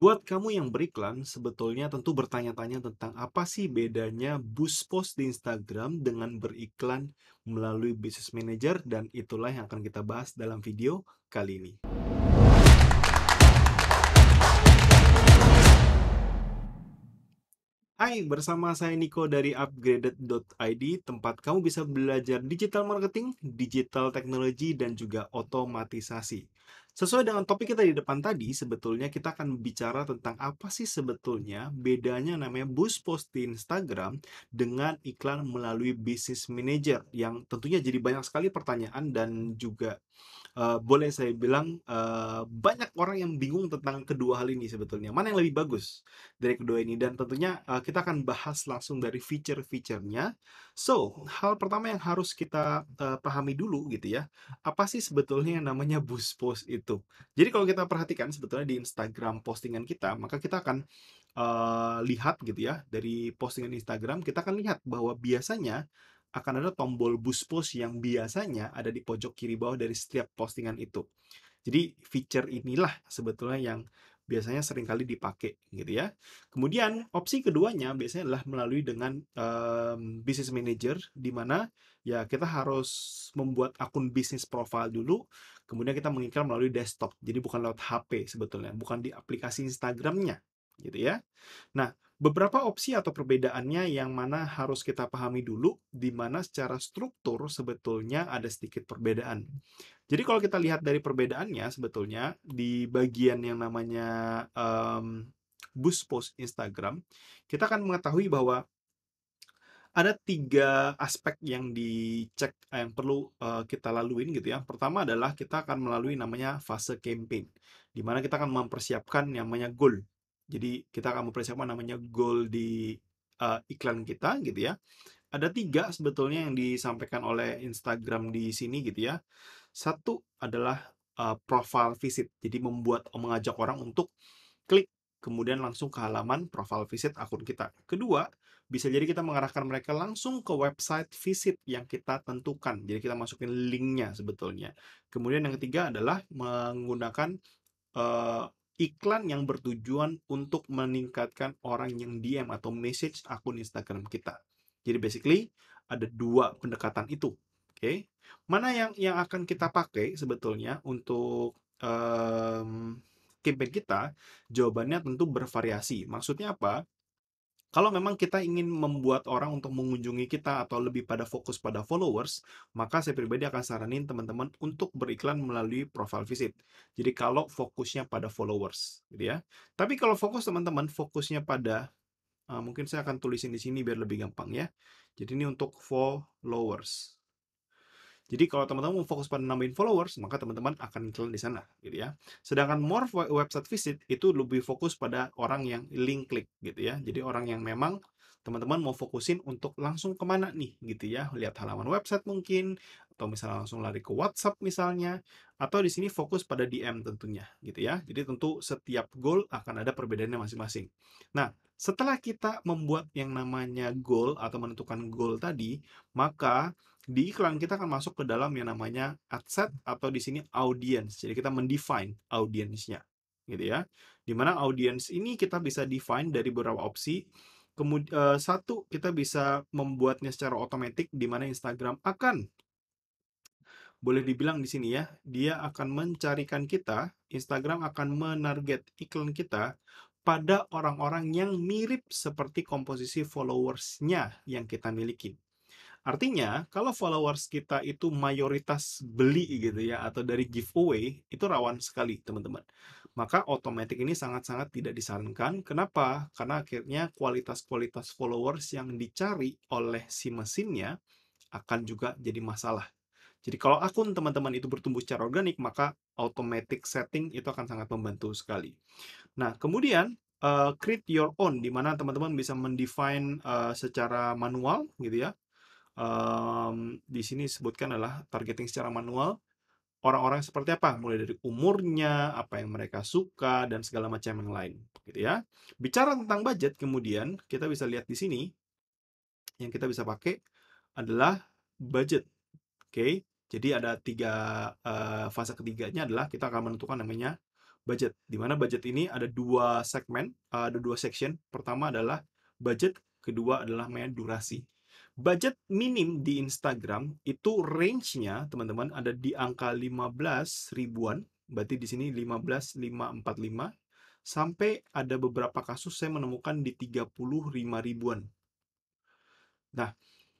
Buat kamu yang beriklan, sebetulnya tentu bertanya-tanya tentang apa sih bedanya boost post di Instagram dengan beriklan melalui Business Manager dan itulah yang akan kita bahas dalam video kali ini. Hai, bersama saya Niko dari upgraded.id, tempat kamu bisa belajar digital marketing, digital technology, dan juga otomatisasi. Sesuai dengan topik kita di depan tadi, sebetulnya kita akan bicara tentang apa sih sebetulnya bedanya namanya boost post di Instagram dengan iklan melalui Business Manager yang tentunya jadi banyak sekali pertanyaan dan juga uh, boleh saya bilang uh, banyak orang yang bingung tentang kedua hal ini sebetulnya. Mana yang lebih bagus dari kedua ini? Dan tentunya uh, kita akan bahas langsung dari feature-featurenya. So, hal pertama yang harus kita uh, pahami dulu gitu ya, apa sih sebetulnya yang namanya boost post itu? Jadi kalau kita perhatikan sebetulnya di Instagram postingan kita, maka kita akan uh, lihat gitu ya dari postingan Instagram kita akan lihat bahwa biasanya akan ada tombol boost post yang biasanya ada di pojok kiri bawah dari setiap postingan itu. Jadi fitur inilah sebetulnya yang biasanya sering kali dipakai gitu ya. Kemudian opsi keduanya biasanya adalah melalui dengan um, business manager di mana ya kita harus membuat akun bisnis profile dulu, kemudian kita mengiklan melalui desktop. Jadi bukan lewat HP sebetulnya, bukan di aplikasi Instagramnya gitu ya. Nah, beberapa opsi atau perbedaannya yang mana harus kita pahami dulu, di mana secara struktur sebetulnya ada sedikit perbedaan. Jadi kalau kita lihat dari perbedaannya sebetulnya di bagian yang namanya um, boost post Instagram, kita akan mengetahui bahwa ada tiga aspek yang dicek yang perlu uh, kita laluin gitu ya. Pertama adalah kita akan melalui namanya fase campaign, di mana kita akan mempersiapkan yang namanya goal jadi kita akan mempersiapkan namanya goal di uh, iklan kita gitu ya. Ada tiga sebetulnya yang disampaikan oleh Instagram di sini gitu ya. Satu adalah uh, profile visit. Jadi membuat mengajak orang untuk klik kemudian langsung ke halaman profile visit akun kita. Kedua, bisa jadi kita mengarahkan mereka langsung ke website visit yang kita tentukan. Jadi kita masukin linknya sebetulnya. Kemudian yang ketiga adalah menggunakan uh, iklan yang bertujuan untuk meningkatkan orang yang DM atau message akun Instagram kita. Jadi basically ada dua pendekatan itu. Oke, okay? mana yang yang akan kita pakai sebetulnya untuk um, campaign kita? Jawabannya tentu bervariasi. Maksudnya apa? Kalau memang kita ingin membuat orang untuk mengunjungi kita atau lebih pada fokus pada followers, maka saya pribadi akan saranin teman-teman untuk beriklan melalui profile visit. Jadi kalau fokusnya pada followers, gitu ya. Tapi kalau fokus teman-teman fokusnya pada uh, mungkin saya akan tulisin di sini biar lebih gampang ya. Jadi ini untuk followers. Jadi kalau teman-teman mau fokus pada nambahin followers, maka teman-teman akan iklan di sana, gitu ya. Sedangkan more website visit itu lebih fokus pada orang yang link klik, gitu ya. Jadi orang yang memang teman-teman mau fokusin untuk langsung ke mana nih, gitu ya. Lihat halaman website mungkin, atau misalnya langsung lari ke WhatsApp misalnya, atau di sini fokus pada DM tentunya, gitu ya. Jadi tentu setiap goal akan ada perbedaannya masing-masing. Nah, setelah kita membuat yang namanya goal atau menentukan goal tadi, maka di iklan kita akan masuk ke dalam yang namanya ad set atau di sini audience. Jadi kita mendefine audiensnya, gitu ya. Di mana audience ini kita bisa define dari beberapa opsi. Kemudian uh, satu kita bisa membuatnya secara otomatis di mana Instagram akan boleh dibilang di sini ya, dia akan mencarikan kita, Instagram akan menarget iklan kita pada orang-orang yang mirip seperti komposisi followersnya yang kita miliki. Artinya, kalau followers kita itu mayoritas beli gitu ya atau dari giveaway, itu rawan sekali, teman-teman. Maka otomatis ini sangat-sangat tidak disarankan. Kenapa? Karena akhirnya kualitas-kualitas followers yang dicari oleh si mesinnya akan juga jadi masalah. Jadi kalau akun teman-teman itu bertumbuh secara organik, maka automatic setting itu akan sangat membantu sekali. Nah, kemudian uh, create your own, di mana teman-teman bisa mendefine uh, secara manual gitu ya um, di sini disebutkan adalah targeting secara manual orang-orang seperti apa mulai dari umurnya apa yang mereka suka dan segala macam yang lain gitu ya bicara tentang budget kemudian kita bisa lihat di sini yang kita bisa pakai adalah budget oke okay? jadi ada tiga uh, fase ketiganya adalah kita akan menentukan namanya budget. Di mana budget ini ada dua segmen, ada dua section. Pertama adalah budget, kedua adalah namanya durasi. Budget minim di Instagram itu range-nya teman-teman ada di angka 15 ribuan, berarti di sini 15.545 sampai ada beberapa kasus saya menemukan di 35 ribuan. Nah,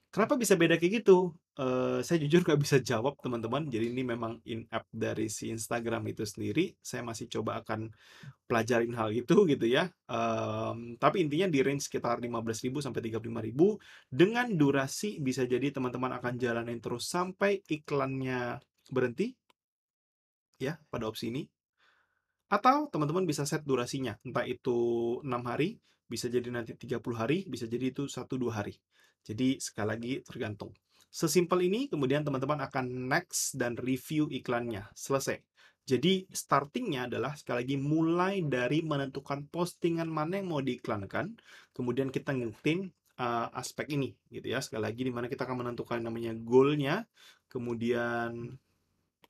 kenapa bisa beda kayak gitu? Uh, saya jujur nggak bisa jawab teman-teman. Jadi ini memang in-app dari si Instagram itu sendiri. Saya masih coba akan pelajarin hal itu gitu ya. Um, tapi intinya di range sekitar 15.000 sampai 35.000 dengan durasi bisa jadi teman-teman akan jalanin terus sampai iklannya berhenti ya pada opsi ini atau teman-teman bisa set durasinya, entah itu 6 hari, bisa jadi nanti 30 hari, bisa jadi itu 1-2 hari. Jadi sekali lagi tergantung. Sesimpel ini, kemudian teman-teman akan next dan review iklannya. Selesai. Jadi startingnya adalah sekali lagi mulai dari menentukan postingan mana yang mau diiklankan, kemudian kita ngetin uh, aspek ini, gitu ya. Sekali lagi di mana kita akan menentukan namanya goalnya, kemudian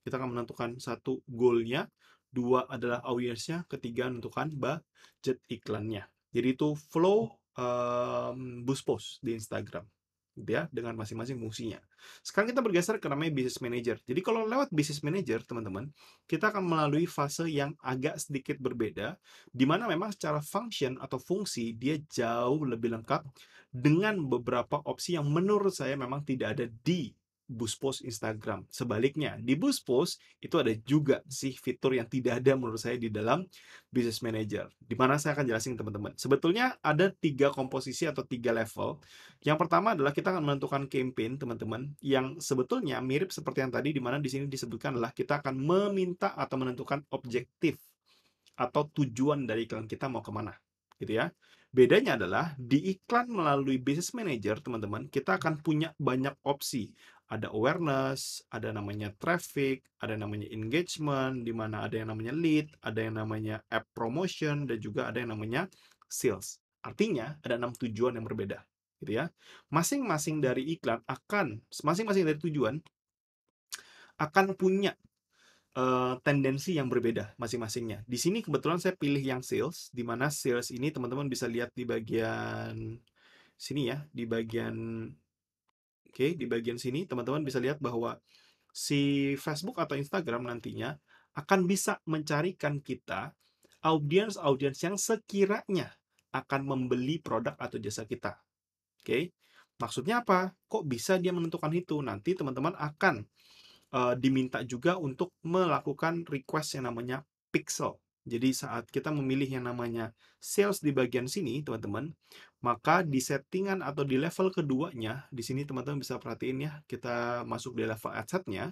kita akan menentukan satu goalnya, dua adalah audiensnya, ketiga menentukan budget iklannya. Jadi itu flow um, boost post di Instagram ya dengan masing-masing fungsinya. Sekarang kita bergeser ke namanya business manager. Jadi kalau lewat business manager, teman-teman, kita akan melalui fase yang agak sedikit berbeda di mana memang secara function atau fungsi dia jauh lebih lengkap dengan beberapa opsi yang menurut saya memang tidak ada di boost post Instagram. Sebaliknya, di boost post itu ada juga sih fitur yang tidak ada menurut saya di dalam business manager. Di mana saya akan jelasin teman-teman. Sebetulnya ada tiga komposisi atau tiga level. Yang pertama adalah kita akan menentukan campaign teman-teman yang sebetulnya mirip seperti yang tadi di mana di sini disebutkan adalah kita akan meminta atau menentukan objektif atau tujuan dari iklan kita mau ke mana gitu ya. Bedanya adalah di iklan melalui business manager, teman-teman, kita akan punya banyak opsi ada awareness, ada namanya traffic, ada namanya engagement, di mana ada yang namanya lead, ada yang namanya app promotion, dan juga ada yang namanya sales. Artinya ada enam tujuan yang berbeda, gitu ya. Masing-masing dari iklan akan, masing-masing dari tujuan akan punya uh, tendensi yang berbeda masing-masingnya. Di sini kebetulan saya pilih yang sales, di mana sales ini teman-teman bisa lihat di bagian sini ya, di bagian Oke, di bagian sini teman-teman bisa lihat bahwa si Facebook atau Instagram nantinya akan bisa mencarikan kita audiens-audiens yang sekiranya akan membeli produk atau jasa kita. Oke, maksudnya apa? Kok bisa dia menentukan itu? Nanti teman-teman akan uh, diminta juga untuk melakukan request yang namanya pixel. Jadi saat kita memilih yang namanya sales di bagian sini, teman-teman, maka di settingan atau di level keduanya, di sini teman-teman bisa perhatiin ya, kita masuk di level ad set-nya,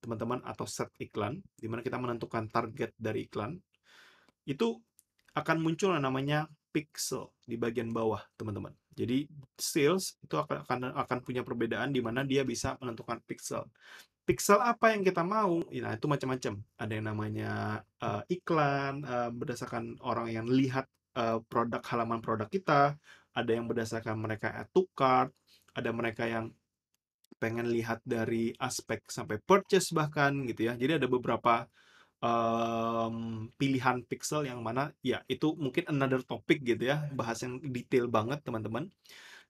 teman-teman, atau set iklan, di mana kita menentukan target dari iklan, itu akan muncul yang namanya pixel di bagian bawah, teman-teman. Jadi sales itu akan, akan akan punya perbedaan di mana dia bisa menentukan pixel. Pixel apa yang kita mau? Nah itu macam-macam. Ada yang namanya uh, iklan uh, berdasarkan orang yang lihat uh, produk halaman produk kita ada yang berdasarkan mereka add to cart ada mereka yang pengen lihat dari aspek sampai purchase bahkan gitu ya jadi ada beberapa um, pilihan pixel yang mana ya itu mungkin another topic gitu ya bahas yang detail banget teman-teman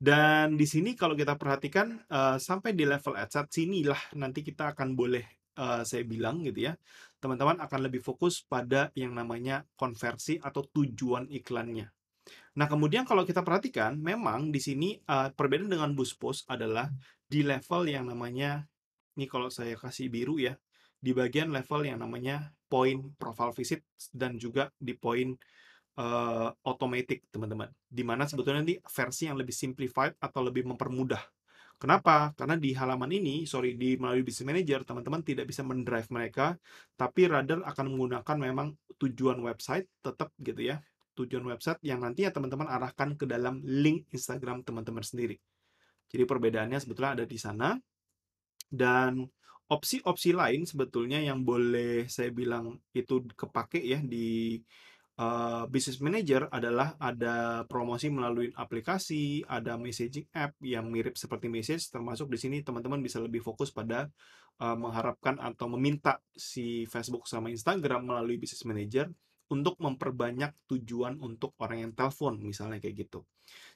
dan di sini kalau kita perhatikan uh, sampai di level adset sinilah nanti kita akan boleh uh, saya bilang gitu ya. Teman-teman akan lebih fokus pada yang namanya konversi atau tujuan iklannya. Nah, kemudian kalau kita perhatikan memang di sini uh, perbedaan dengan boost post adalah di level yang namanya ini kalau saya kasih biru ya, di bagian level yang namanya point profile visit dan juga di point uh, automatic teman-teman. Di mana sebetulnya nanti versi yang lebih simplified atau lebih mempermudah. Kenapa? Karena di halaman ini, sorry, di melalui Business Manager, teman-teman tidak bisa mendrive mereka, tapi rather akan menggunakan memang tujuan website tetap gitu ya. Tujuan website yang nantinya teman-teman arahkan ke dalam link Instagram teman-teman sendiri. Jadi perbedaannya sebetulnya ada di sana. Dan opsi-opsi lain sebetulnya yang boleh saya bilang itu kepake ya di uh, business manager adalah ada promosi melalui aplikasi, ada messaging app yang mirip seperti message, termasuk di sini teman-teman bisa lebih fokus pada uh, mengharapkan atau meminta si Facebook sama Instagram melalui business manager untuk memperbanyak tujuan untuk orang yang telepon, misalnya kayak gitu.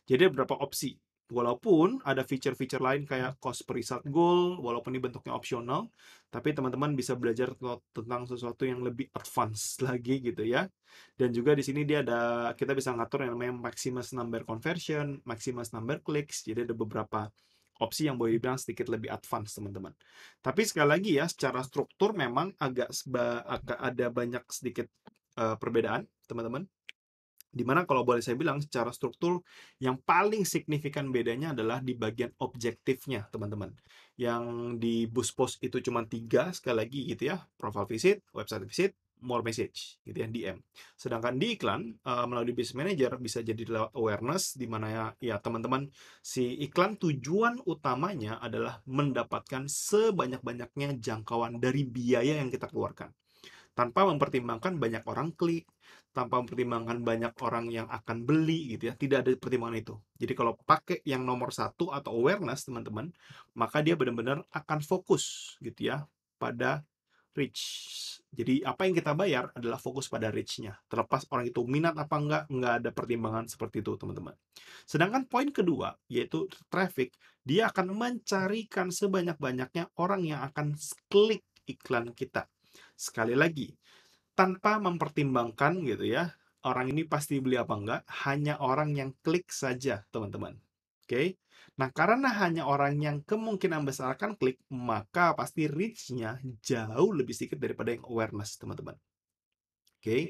Jadi ada beberapa opsi. Walaupun ada fitur-fitur lain kayak cost per result goal, walaupun ini bentuknya opsional, tapi teman-teman bisa belajar tentang sesuatu yang lebih advance lagi gitu ya. Dan juga di sini dia ada kita bisa ngatur yang namanya maximus number conversion, maximus number clicks. Jadi ada beberapa opsi yang boleh dibilang sedikit lebih advance teman-teman. Tapi sekali lagi ya, secara struktur memang agak seba, agak ada banyak sedikit uh, perbedaan teman-teman. Di mana kalau boleh saya bilang secara struktur yang paling signifikan bedanya adalah di bagian objektifnya teman-teman. Yang di boost post itu cuma tiga sekali lagi gitu ya, profile visit, website visit, more message gitu ya DM. Sedangkan di iklan uh, melalui business manager bisa jadi lewat awareness di mana ya ya teman-teman si iklan tujuan utamanya adalah mendapatkan sebanyak-banyaknya jangkauan dari biaya yang kita keluarkan tanpa mempertimbangkan banyak orang klik, tanpa mempertimbangkan banyak orang yang akan beli gitu ya. Tidak ada pertimbangan itu. Jadi kalau pakai yang nomor satu atau awareness teman-teman, maka dia benar-benar akan fokus gitu ya pada reach. Jadi apa yang kita bayar adalah fokus pada reach-nya. Terlepas orang itu minat apa enggak, enggak ada pertimbangan seperti itu teman-teman. Sedangkan poin kedua, yaitu traffic, dia akan mencarikan sebanyak-banyaknya orang yang akan klik iklan kita. Sekali lagi, tanpa mempertimbangkan gitu ya, orang ini pasti beli apa enggak, hanya orang yang klik saja, teman-teman. Oke. Okay? Nah, karena hanya orang yang kemungkinan besar akan klik, maka pasti reach-nya jauh lebih sedikit daripada yang awareness, teman-teman. Oke. Okay?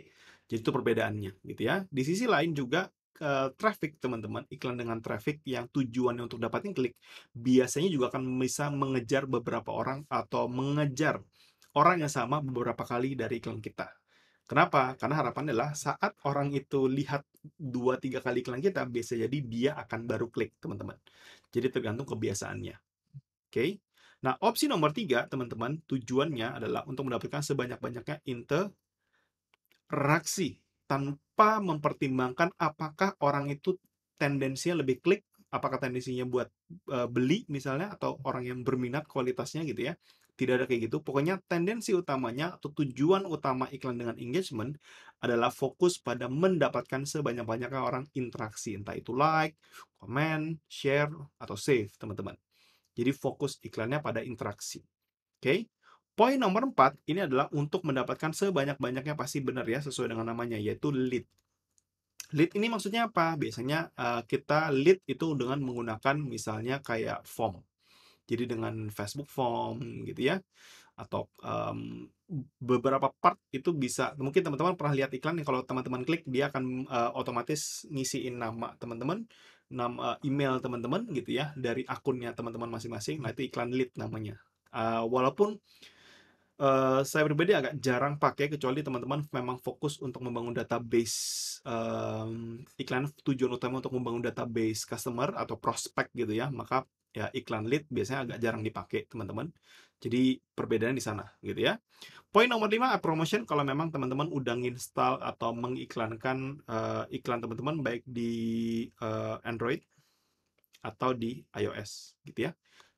Jadi itu perbedaannya gitu ya. Di sisi lain juga uh, traffic teman-teman, iklan dengan traffic yang tujuannya untuk dapatin klik, biasanya juga akan bisa mengejar beberapa orang atau mengejar orang yang sama beberapa kali dari iklan kita. Kenapa? Karena harapannya adalah saat orang itu lihat dua tiga kali iklan kita, bisa jadi dia akan baru klik, teman-teman. Jadi tergantung kebiasaannya. Oke. Okay? Nah, opsi nomor tiga, teman-teman, tujuannya adalah untuk mendapatkan sebanyak-banyaknya interaksi tanpa mempertimbangkan apakah orang itu tendensinya lebih klik, apakah tendensinya buat beli misalnya atau orang yang berminat kualitasnya gitu ya tidak ada kayak gitu. Pokoknya tendensi utamanya atau tujuan utama iklan dengan engagement adalah fokus pada mendapatkan sebanyak-banyaknya orang interaksi, entah itu like, comment, share, atau save, teman-teman. Jadi fokus iklannya pada interaksi. Oke. Okay? Poin nomor 4 ini adalah untuk mendapatkan sebanyak-banyaknya pasti benar ya sesuai dengan namanya yaitu lead. Lead ini maksudnya apa? Biasanya uh, kita lead itu dengan menggunakan misalnya kayak form jadi dengan Facebook Form gitu ya, atau um, beberapa part itu bisa mungkin teman-teman pernah lihat iklan yang kalau teman-teman klik dia akan uh, otomatis ngisiin nama teman-teman, nama email teman-teman gitu ya dari akunnya teman-teman masing-masing. Nah itu iklan lead namanya. Uh, walaupun Uh, saya pribadi agak jarang pakai kecuali teman-teman memang fokus untuk membangun database um, iklan tujuan utama untuk membangun database customer atau prospek gitu ya maka ya iklan lead biasanya agak jarang dipakai teman-teman. Jadi perbedaan di sana gitu ya. Poin nomor 5 promotion kalau memang teman-teman udah install atau mengiklankan uh, iklan teman-teman baik di uh, Android atau di iOS gitu ya.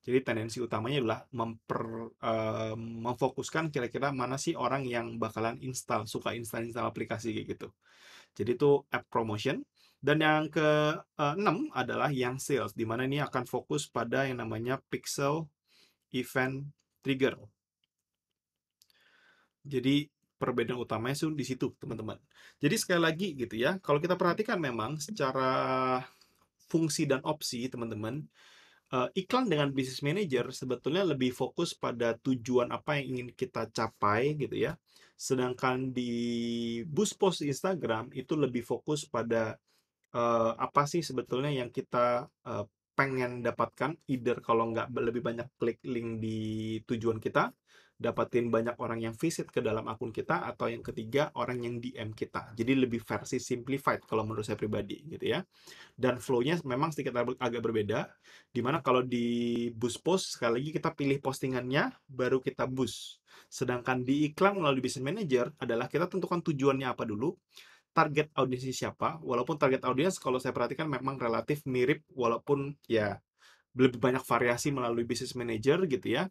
Jadi tendensi utamanya adalah memper, uh, memfokuskan kira-kira mana sih orang yang bakalan install, suka install-install aplikasi kayak gitu. Jadi itu app promotion. Dan yang ke-6 adalah yang sales, di mana ini akan fokus pada yang namanya pixel event trigger. Jadi perbedaan utamanya itu di situ, teman-teman. Jadi sekali lagi gitu ya, kalau kita perhatikan memang secara fungsi dan opsi, teman-teman, uh, iklan dengan business manager sebetulnya lebih fokus pada tujuan apa yang ingin kita capai gitu ya. Sedangkan di boost post Instagram itu lebih fokus pada uh, apa sih sebetulnya yang kita uh, pengen dapatkan? Either kalau nggak lebih banyak klik link di tujuan kita dapatin banyak orang yang visit ke dalam akun kita atau yang ketiga orang yang DM kita. Jadi lebih versi simplified kalau menurut saya pribadi gitu ya. Dan flownya memang sedikit agak berbeda di mana kalau di boost post sekali lagi kita pilih postingannya baru kita boost. Sedangkan di iklan melalui business manager adalah kita tentukan tujuannya apa dulu target audiensnya siapa, walaupun target audiens kalau saya perhatikan memang relatif mirip, walaupun ya lebih banyak variasi melalui business manager gitu ya.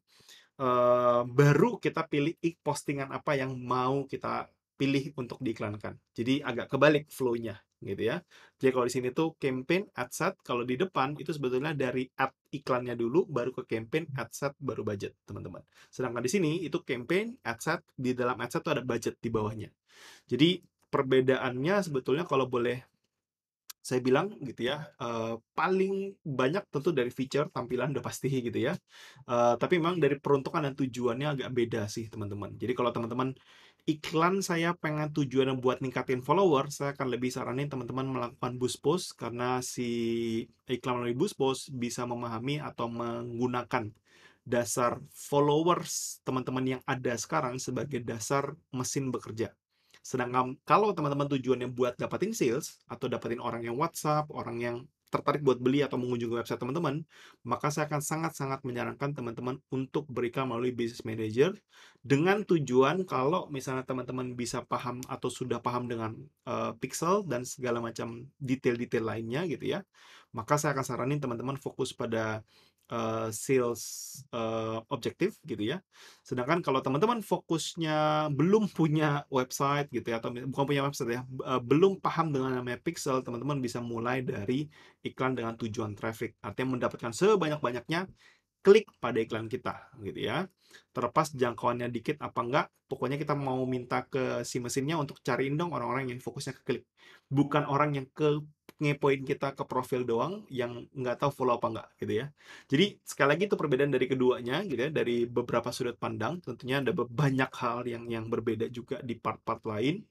Uh, baru kita pilih postingan apa yang mau kita pilih untuk diiklankan. Jadi agak kebalik flow-nya gitu ya. Jadi kalau di sini tuh campaign, ad set, kalau di depan itu sebetulnya dari ad iklannya dulu baru ke campaign, ad set, baru budget, teman-teman. Sedangkan di sini itu campaign, ad set, di dalam ad set tuh ada budget di bawahnya. Jadi perbedaannya sebetulnya kalau boleh saya bilang gitu ya, eee, paling banyak tentu dari feature, tampilan udah pasti gitu ya, eee, tapi memang dari peruntukan dan tujuannya agak beda sih teman-teman. Jadi kalau teman-teman iklan saya pengen tujuannya buat ningkatin follower, saya akan lebih saranin teman-teman melakukan boost post karena si iklan melalui boost post bisa memahami atau menggunakan dasar followers teman-teman yang ada sekarang sebagai dasar mesin bekerja. Sedangkan kalau teman-teman tujuannya buat dapetin sales atau dapetin orang yang WhatsApp, orang yang tertarik buat beli atau mengunjungi website teman-teman, maka saya akan sangat-sangat menyarankan teman-teman untuk berikan melalui Business Manager dengan tujuan kalau misalnya teman-teman bisa paham atau sudah paham dengan uh, pixel dan segala macam detail-detail lainnya gitu ya, maka saya akan saranin teman-teman fokus pada uh, sales uh, objektif gitu ya. Sedangkan kalau teman-teman fokusnya belum punya website gitu ya atau bukan punya website ya, uh, belum paham dengan namanya pixel, teman-teman bisa mulai dari iklan dengan tujuan traffic. Artinya mendapatkan sebanyak-banyaknya klik pada iklan kita gitu ya. Terlepas jangkauannya dikit apa enggak, pokoknya kita mau minta ke si mesinnya untuk cariin dong orang-orang yang fokusnya ke klik. Bukan orang yang ke ngepoin kita ke profil doang yang nggak tahu follow apa enggak gitu ya. Jadi sekali lagi itu perbedaan dari keduanya gitu ya, dari beberapa sudut pandang. Tentunya ada banyak hal yang yang berbeda juga di part-part lain.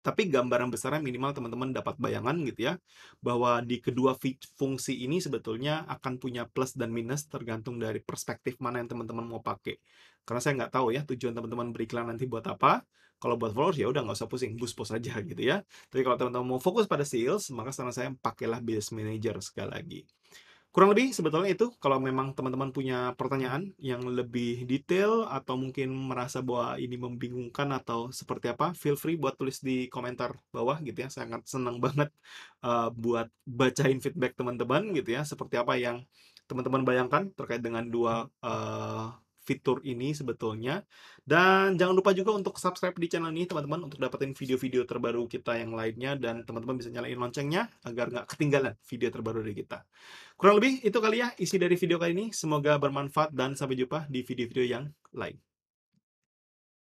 Tapi gambaran besarnya minimal teman-teman dapat bayangan gitu ya, bahwa di kedua fungsi ini sebetulnya akan punya plus dan minus tergantung dari perspektif mana yang teman-teman mau pakai. Karena saya nggak tahu ya tujuan teman-teman beriklan nanti buat apa. Kalau buat followers ya udah nggak usah pusing, boost post aja gitu ya. Tapi kalau teman-teman mau fokus pada sales, maka saran saya pakailah business manager sekali lagi. Kurang lebih sebetulnya itu kalau memang teman-teman punya pertanyaan yang lebih detail atau mungkin merasa bahwa ini membingungkan atau seperti apa, feel free buat tulis di komentar bawah gitu ya. Saya sangat senang banget uh, buat bacain feedback teman-teman gitu ya, seperti apa yang teman-teman bayangkan terkait dengan dua uh, fitur ini sebetulnya. Dan jangan lupa juga untuk subscribe di channel ini teman-teman untuk dapetin video-video terbaru kita yang lainnya dan teman-teman bisa nyalain loncengnya agar nggak ketinggalan video terbaru dari kita. Kurang lebih itu kali ya isi dari video kali ini. Semoga bermanfaat dan sampai jumpa di video-video yang lain.